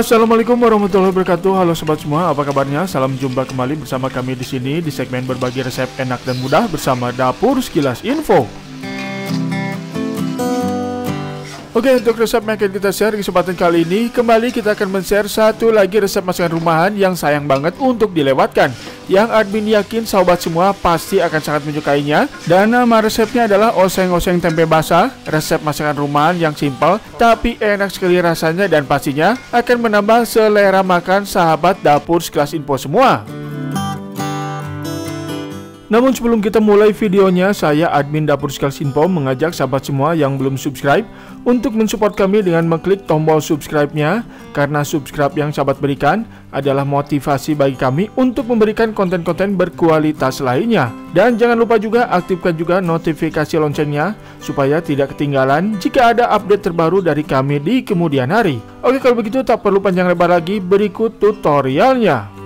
Assalamualaikum warahmatullahi wabarakatuh. Halo sobat semua, apa kabarnya? Salam jumpa kembali bersama kami di sini di segmen berbagi resep enak dan mudah bersama Dapur Sekilas Info. Oke, untuk resep yang akan kita share di kesempatan kali ini, kembali kita akan men-share satu lagi resep masakan rumahan yang sayang banget untuk dilewatkan. Yang admin yakin sahabat semua pasti akan sangat menyukainya. Dan nama resepnya adalah oseng-oseng tempe basah, resep masakan rumahan yang simpel tapi enak sekali rasanya dan pastinya akan menambah selera makan sahabat dapur sekelas info semua. Namun sebelum kita mulai videonya, saya admin Dapur Info mengajak sahabat semua yang belum subscribe untuk mensupport kami dengan mengklik tombol subscribe-nya karena subscribe yang sahabat berikan adalah motivasi bagi kami untuk memberikan konten-konten berkualitas lainnya. Dan jangan lupa juga aktifkan juga notifikasi loncengnya supaya tidak ketinggalan jika ada update terbaru dari kami di kemudian hari. Oke kalau begitu tak perlu panjang lebar lagi, berikut tutorialnya.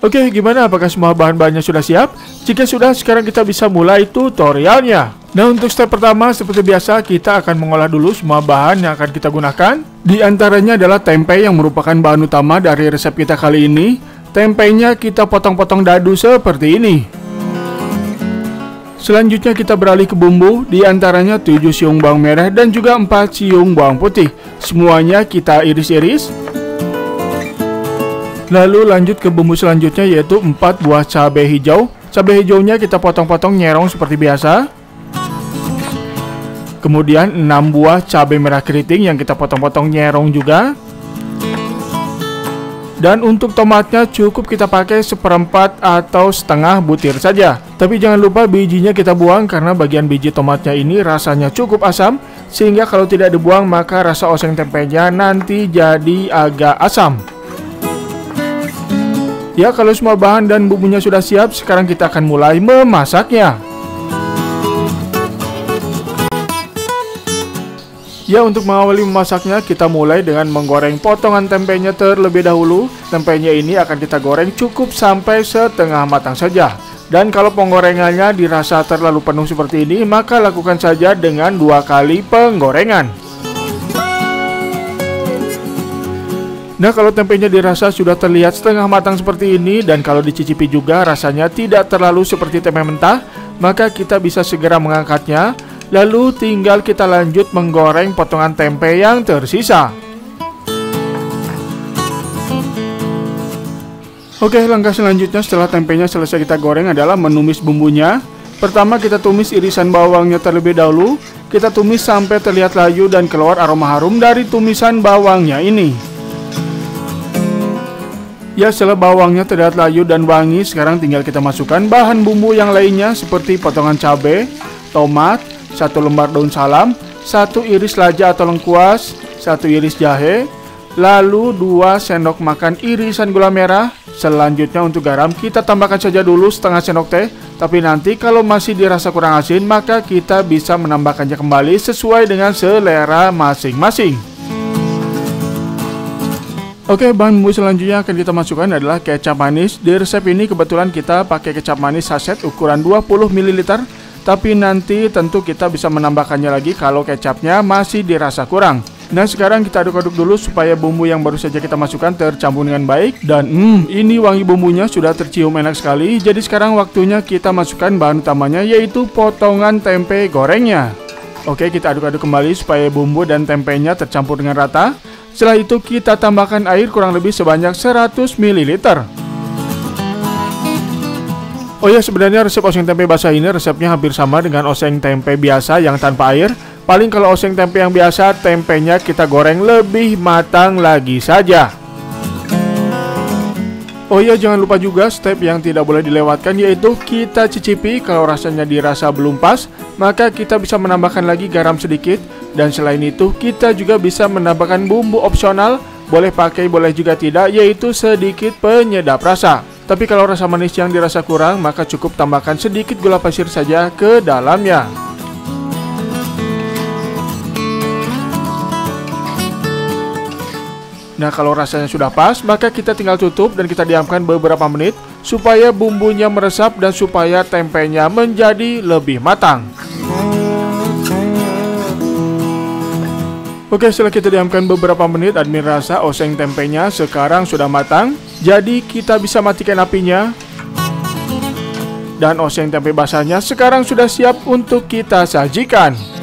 Oke, gimana? Apakah semua bahan-bahannya sudah siap? Jika sudah, sekarang kita bisa mulai tutorialnya. Nah, untuk step pertama, seperti biasa, kita akan mengolah dulu semua bahan yang akan kita gunakan. Di antaranya adalah tempe yang merupakan bahan utama dari resep kita kali ini. Tempenya kita potong-potong dadu seperti ini. Selanjutnya kita beralih ke bumbu, di antaranya 7 siung bawang merah dan juga 4 siung bawang putih. Semuanya kita iris-iris. Lalu lanjut ke bumbu selanjutnya yaitu 4 buah cabai hijau. Cabai hijaunya kita potong-potong nyerong seperti biasa. Kemudian 6 buah cabai merah keriting yang kita potong-potong nyerong juga. Dan untuk tomatnya cukup kita pakai seperempat atau setengah butir saja. Tapi jangan lupa bijinya kita buang karena bagian biji tomatnya ini rasanya cukup asam. Sehingga kalau tidak dibuang maka rasa oseng tempenya nanti jadi agak asam. Ya, kalau semua bahan dan bumbunya sudah siap, sekarang kita akan mulai memasaknya. Ya, untuk mengawali memasaknya, kita mulai dengan menggoreng potongan tempenya terlebih dahulu. Tempenya ini akan kita goreng cukup sampai setengah matang saja. Dan kalau penggorengannya dirasa terlalu penuh seperti ini, maka lakukan saja dengan dua kali penggorengan. Nah kalau tempenya dirasa sudah terlihat setengah matang seperti ini dan kalau dicicipi juga rasanya tidak terlalu seperti tempe mentah maka kita bisa segera mengangkatnya. Lalu tinggal kita lanjut menggoreng potongan tempe yang tersisa. Oke langkah selanjutnya setelah tempenya selesai kita goreng adalah menumis bumbunya. Pertama kita tumis irisan bawangnya terlebih dahulu. Kita tumis sampai terlihat layu dan keluar aroma harum dari tumisan bawangnya ini Ya setelah bawangnya terlihat layu dan wangi Sekarang tinggal kita masukkan bahan bumbu yang lainnya Seperti potongan cabai, tomat, satu lembar daun salam Satu iris laja atau lengkuas Satu iris jahe Lalu 2 sendok makan irisan gula merah. Selanjutnya untuk garam kita tambahkan saja dulu setengah sendok teh. Tapi nanti kalau masih dirasa kurang asin Maka kita bisa menambahkannya kembali sesuai dengan selera masing-masing Oke, bahan bumbu selanjutnya akan kita masukkan adalah kecap manis. Di resep ini kebetulan kita pakai kecap manis saset ukuran 20 ml. Tapi nanti tentu kita bisa menambahkannya lagi kalau kecapnya masih dirasa kurang. Nah sekarang kita aduk-aduk dulu supaya bumbu yang baru saja kita masukkan tercampur dengan baik Dan hmm, ini wangi bumbunya sudah tercium enak sekali Jadi sekarang waktunya kita masukkan bahan utamanya yaitu potongan tempe gorengnya Oke kita aduk-aduk kembali supaya bumbu dan tempenya tercampur dengan rata setelah itu kita tambahkan air kurang lebih sebanyak 100 ml. Oh ya sebenarnya resep oseng tempe basah ini resepnya hampir sama dengan oseng tempe biasa yang tanpa air Paling kalau oseng tempe yang biasa tempenya kita goreng lebih matang lagi saja Oh iya jangan lupa juga step yang tidak boleh dilewatkan yaitu kita cicipi. Kalau rasanya dirasa belum pas maka kita bisa menambahkan lagi garam sedikit. Dan selain itu kita juga bisa menambahkan bumbu opsional. Boleh pakai boleh juga tidak yaitu sedikit penyedap rasa. Tapi kalau rasa manis yang dirasa kurang, maka cukup tambahkan sedikit gula pasir saja ke dalamnya. Nah, kalau rasanya sudah pas, maka kita tinggal tutup dan kita diamkan beberapa menit supaya bumbunya meresap dan supaya tempenya menjadi lebih matang. Oke setelah kita diamkan beberapa menit admin rasa oseng tempenya sekarang sudah matang Jadi kita bisa matikan apinya Dan oseng tempe basahnya sekarang sudah siap untuk kita sajikan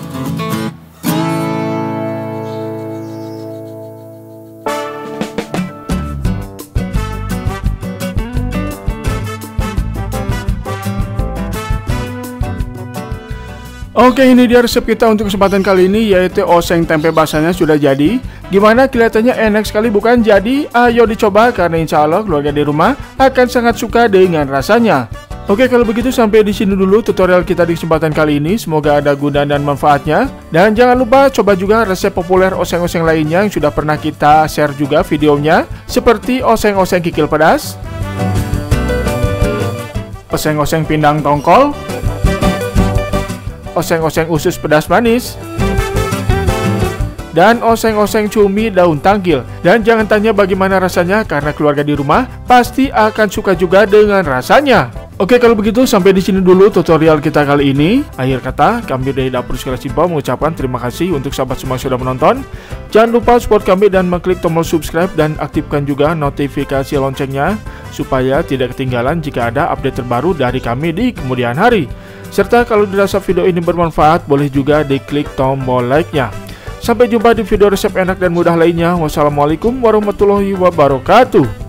Oke ini dia resep kita untuk kesempatan kali ini yaitu oseng tempe basahnya sudah jadi. Gimana kelihatannya? Enak sekali bukan? Jadi ayo dicoba karena insya Allah keluarga di rumah akan sangat suka dengan rasanya. Oke kalau begitu sampai di sini dulu tutorial kita di kesempatan kali ini. Semoga ada guna dan manfaatnya. Dan jangan lupa coba juga resep populer oseng-oseng lainnya yang sudah pernah kita share juga videonya Seperti oseng-oseng kikil pedas Oseng-oseng pindang tongkol oseng-oseng usus pedas manis, dan oseng-oseng cumi daun tangkil. Dan jangan tanya bagaimana rasanya karena keluarga di rumah pasti akan suka juga dengan rasanya. Oke kalau begitu sampai di sini dulu tutorial kita kali ini. Akhir kata kami dari Dapur Sekolah Simpa mengucapkan terima kasih untuk sahabat semua yang sudah menonton. Jangan lupa support kami dan mengklik tombol subscribe dan aktifkan juga notifikasi loncengnya supaya tidak ketinggalan jika ada update terbaru dari kami di kemudian hari. Serta kalau dirasa video ini bermanfaat, boleh juga diklik tombol like-nya. Sampai jumpa di video resep enak dan mudah lainnya. Wassalamualaikum warahmatullahi wabarakatuh.